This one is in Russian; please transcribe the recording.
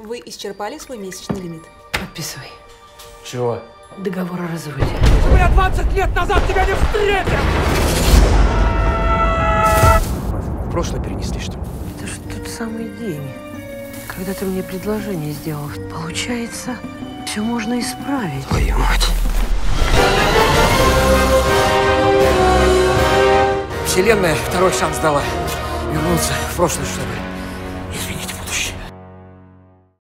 Вы исчерпали свой месячный лимит. Подписывай. Чего? Договор о разводе. Я 20 лет назад тебя не встретил! В прошлое перенесли, что ли? Это же тот самый день, когда ты мне предложение сделал. Получается, все можно исправить. Твою мать. Вселенная второй шанс дала. Вернуться в прошлое, что ли?